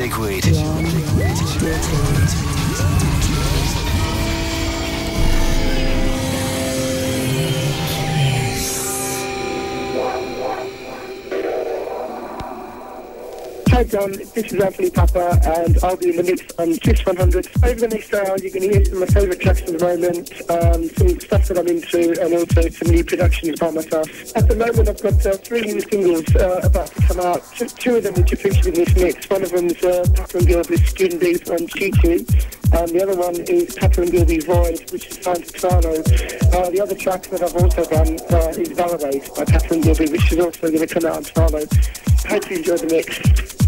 Digweed. Hi John, this is Anthony Pappa and I'll be in the mix on Kiss 100. Over the next hour you're going to hear some of my favourite tracks at the moment, um, some stuff that I'm into and also some new productions by myself. At the moment I've got uh, three new singles uh, about to come out. Two, of them which are featured in this mix. One of them is uh, Pappa and Gilby's Student Beef on Choo and the other one is Pappa and Gilby Void which is signed to Toronto. Uh, the other track that I've also done uh, is Validate by Pappa and Gilby which is also going to come out on Toronto. Hope you enjoy the mix.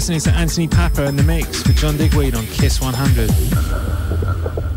Listening to Anthony Pappa in the mix with John Digweed on Kiss 100.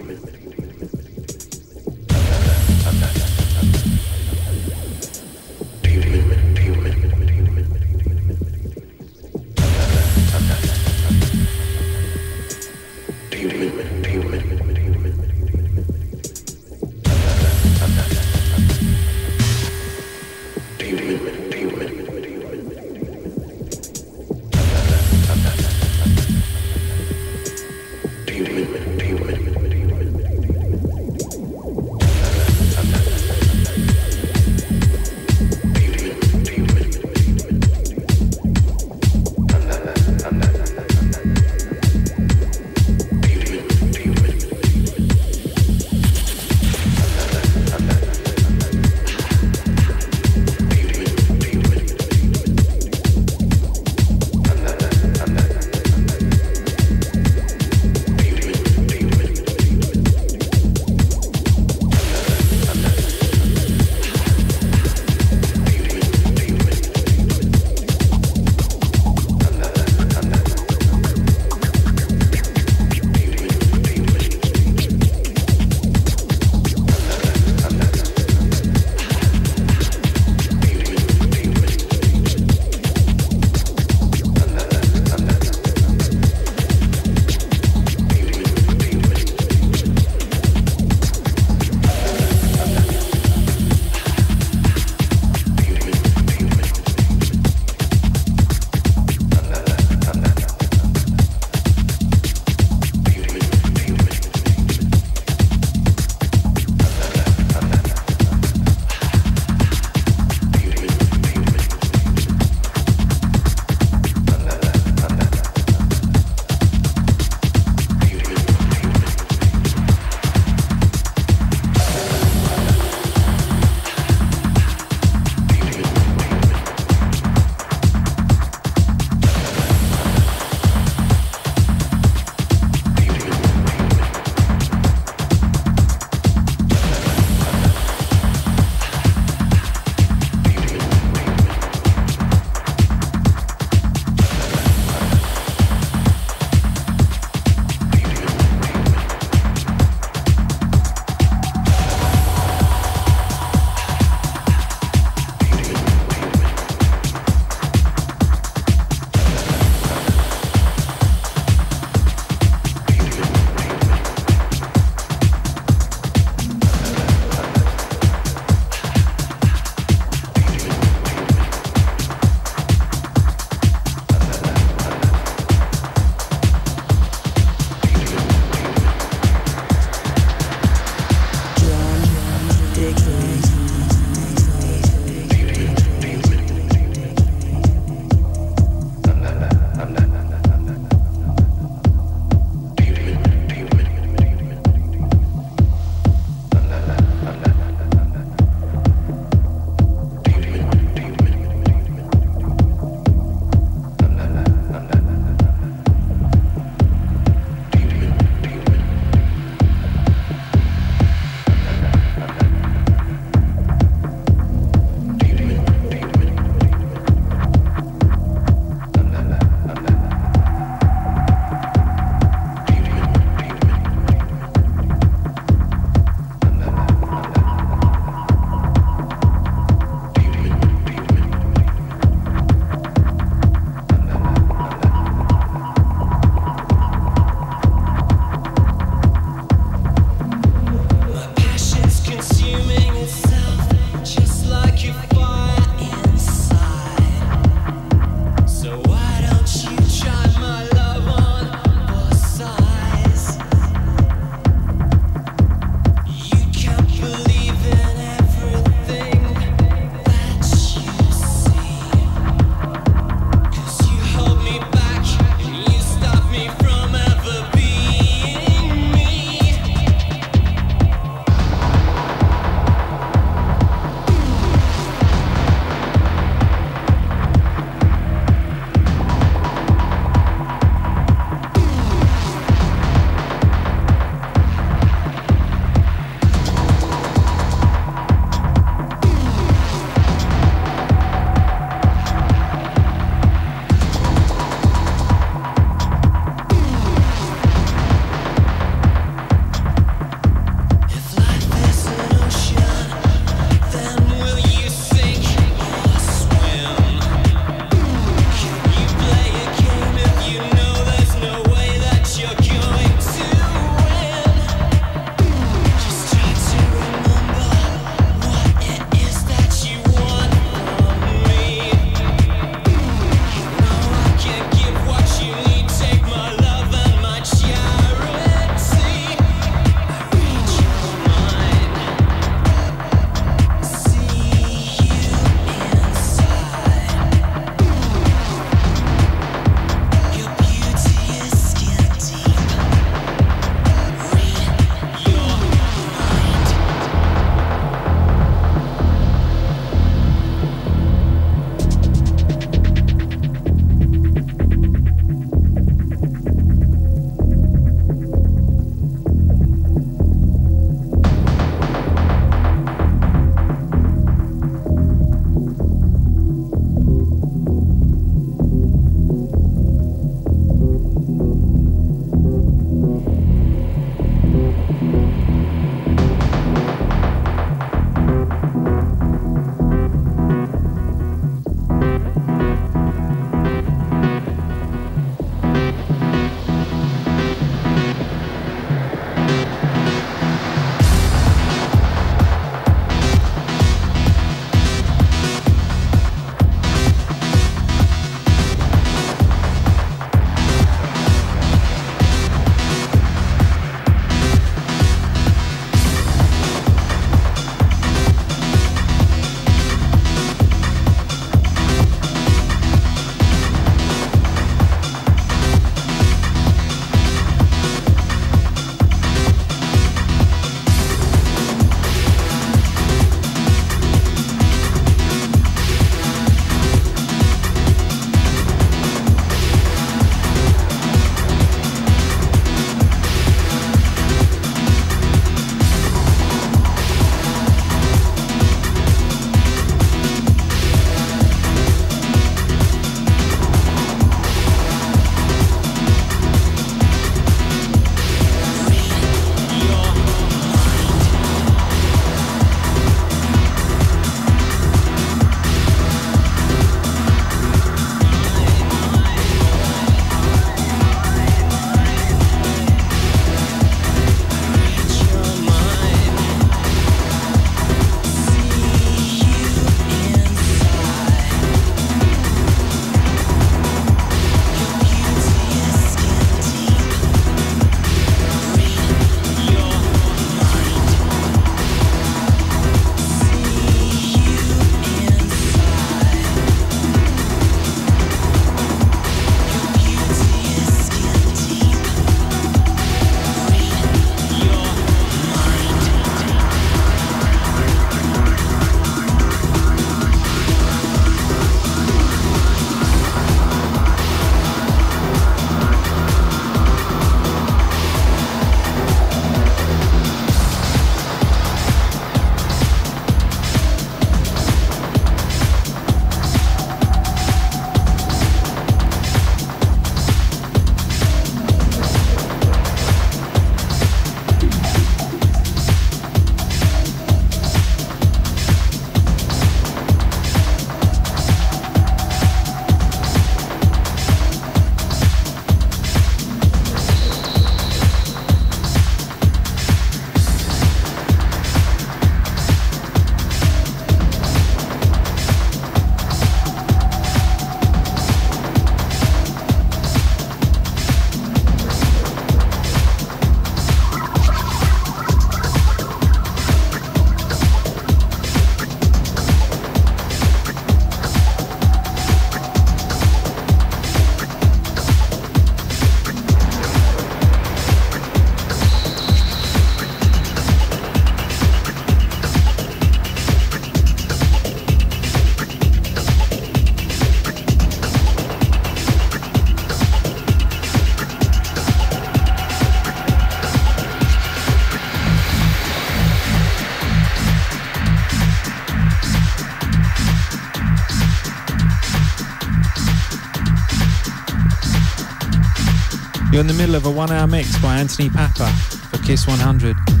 You're in the middle of a one hour mix by Anthony Pappa for Kiss 100.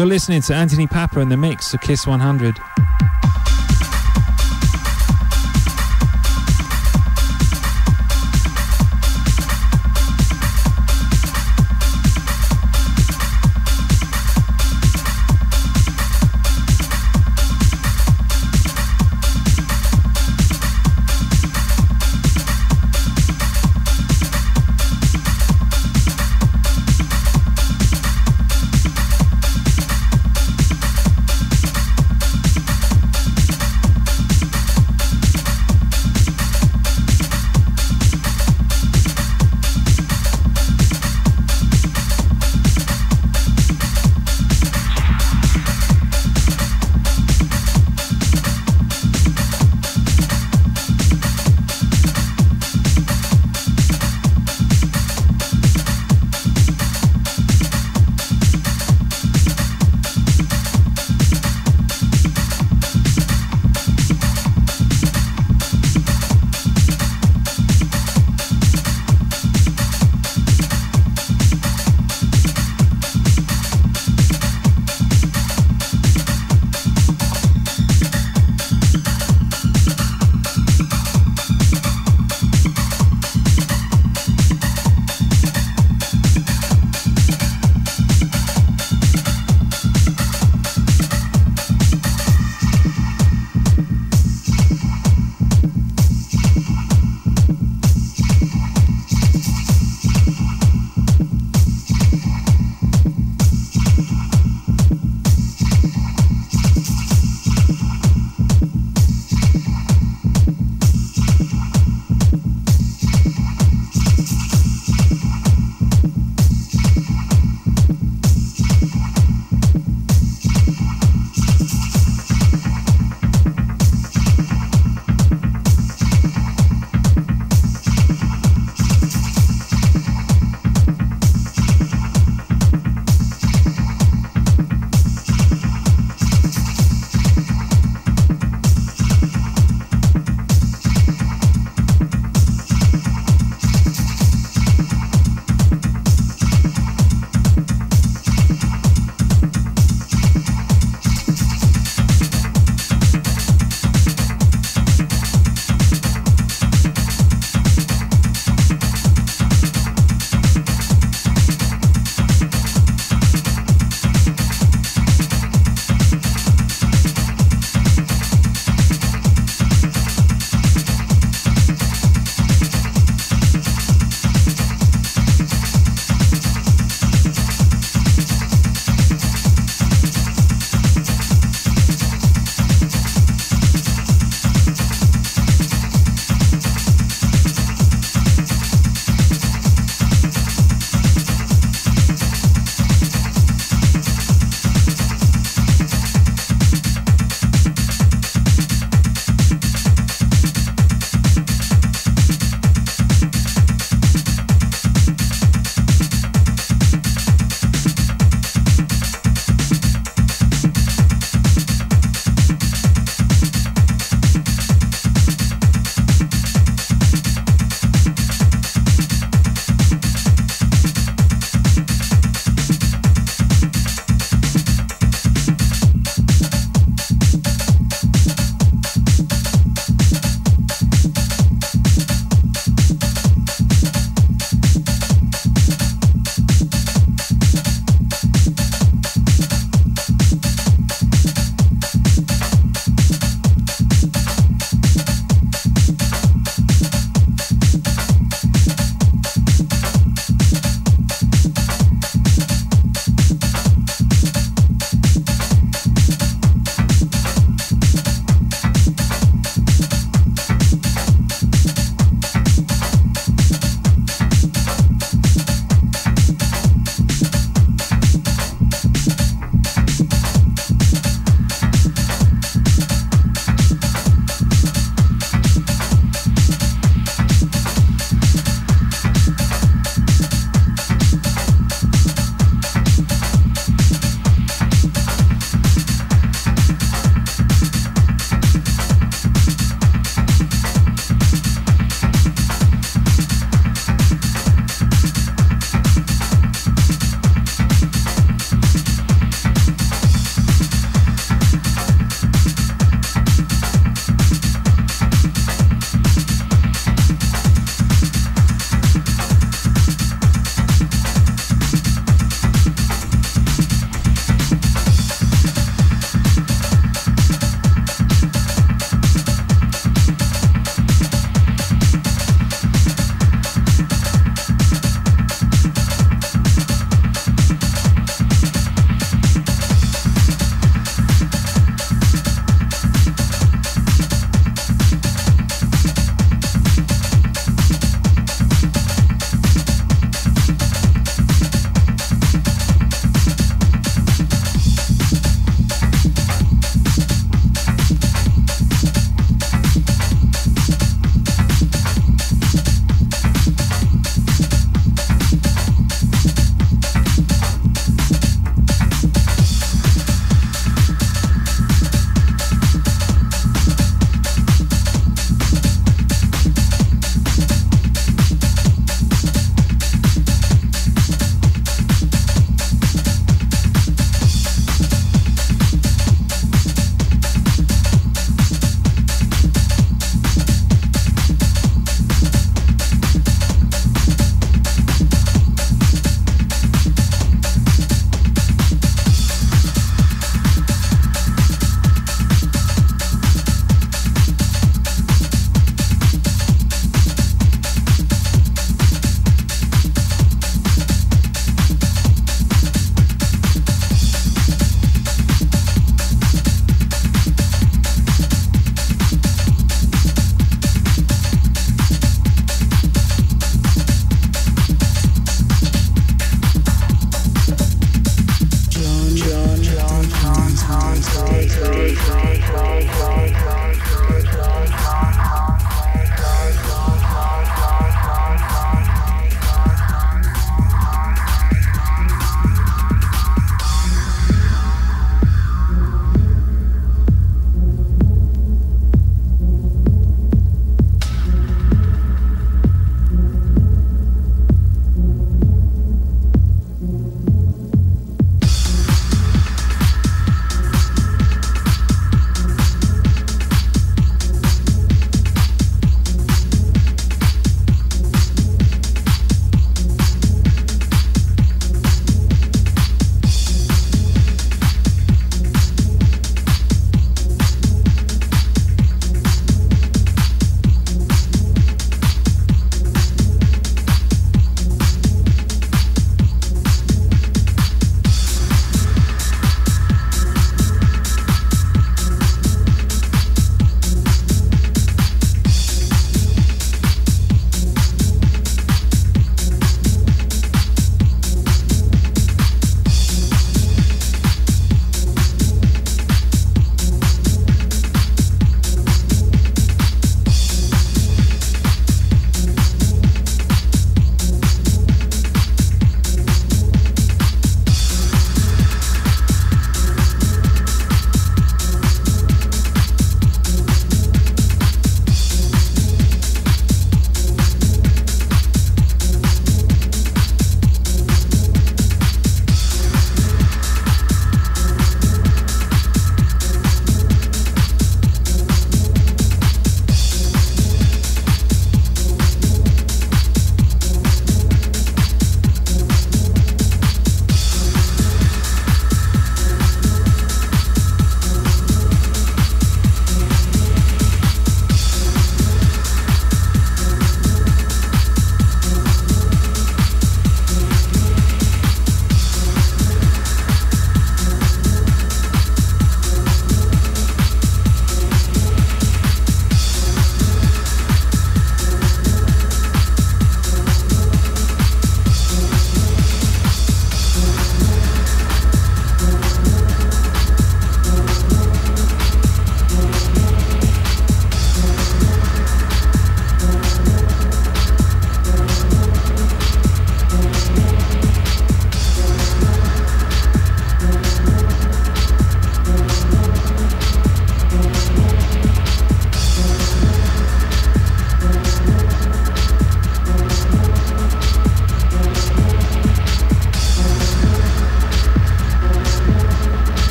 You're listening to Anthony Pappa in the mix of Kiss 100.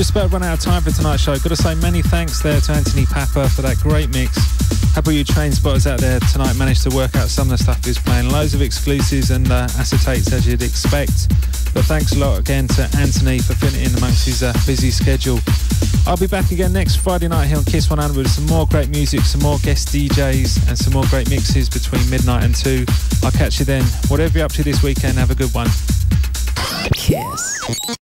Just about run out of time for tonight's show. Got to say many thanks there to Anthony Pappa for that great mix. Hope all you train spotters out there tonight managed to work out some of the stuff he was playing. Loads of exclusives and uh, acetates as you'd expect. But thanks a lot again to Anthony for fitting in amongst his uh, busy schedule. I'll be back again next Friday night here on Kiss 100 with some more great music, some more guest DJs, and some more great mixes between midnight and 2. I'll catch you then. Whatever you're up to this weekend, have a good one. Kiss.